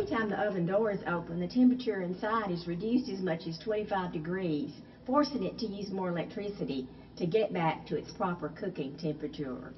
every time the oven door is open, the temperature inside is reduced as much as 25 degrees, forcing it to use more electricity to get back to its proper cooking temperature.